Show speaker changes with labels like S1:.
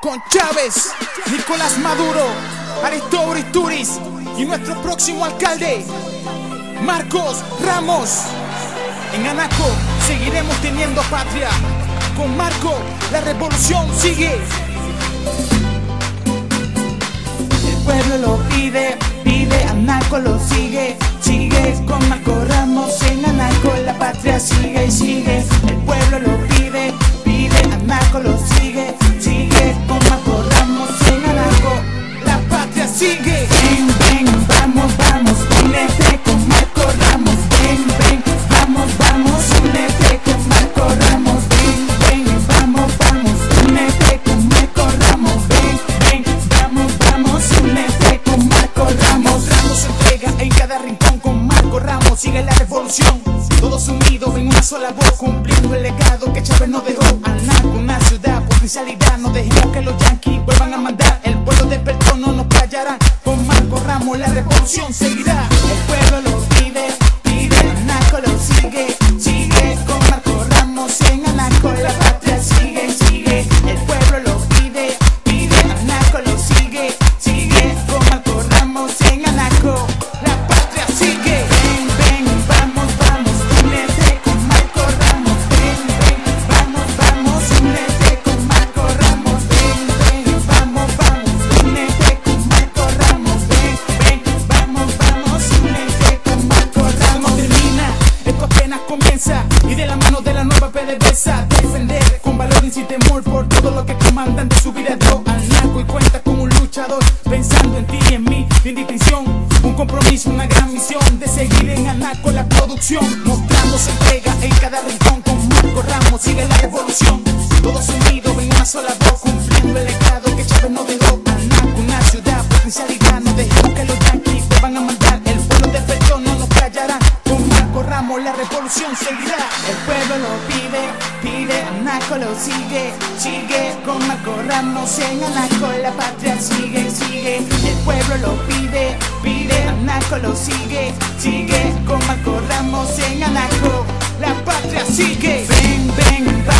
S1: con Chávez, Nicolás Maduro, Aristóbulo Turiz y nuestro próximo alcalde, Marcos Ramos. En Anaco seguiremos teniendo patria. Con Marco la revolución sigue.
S2: El pueblo lo pide, pide, Anaco lo sigue La
S1: revolución, todos unidos en una sola voz, cumpliendo el legado que Chávez nos dejó. Anaco, una ciudad, potencialidad, no dejemos que los yanquis vuelvan a mandar. El pueblo despertó, no nos callará. Con Marco Ramos la revolución seguirá. Y de la mano de la nueva PDVSA defender con valor y temor por todo lo que comandan de su vida dio al naco y cuenta como un luchador pensando en ti y en mí sin distinción un compromiso, una gran misión de seguir en Anaco la producción mostrando su entrega en cada rincón con Marco Ramos sigue la revolución todos unidos en una sola voz Ramos la revolución seguirá
S2: El pueblo lo pide, pide, Anaco lo sigue, sigue con Marco en Anaco la patria sigue, sigue. El pueblo lo pide, pide, Anaco lo sigue, sigue con Marco en Anaco la patria sigue. Ven, ven, únete